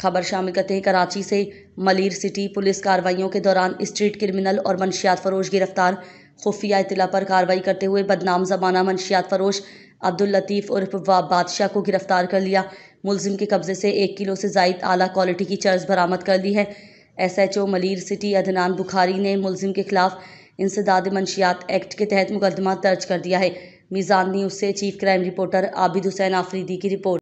खबर शामिल करते हैं, कराची से मलिर सिटी पुलिस कार्रवाइयों के दौरान स्ट्रीट क्रिमिनल और मंशियात फरोश गिरफ़्तार। खुफिया इतला पर कार्रवाई करते हुए बदनाम जमाना मंशियात फरोश अब्दुल लतीफ़ उर्फ़ बादशाह को गिरफ़्तार कर लिया। मुलजिम के कब्जे से एक किलो से जायद आला क्वालिटी की चर्च बरामद कर ली है। S H O Malir city Adnan Bukhari ने मुलजिम के खिलाफ इंसदाद मंशियात एक्ट के तहत मुकदमा दर्ज कर दिया है। मीज़ान न्यूज़ से chief crime reporter Abid Hussain Afridi की रिपोर्ट।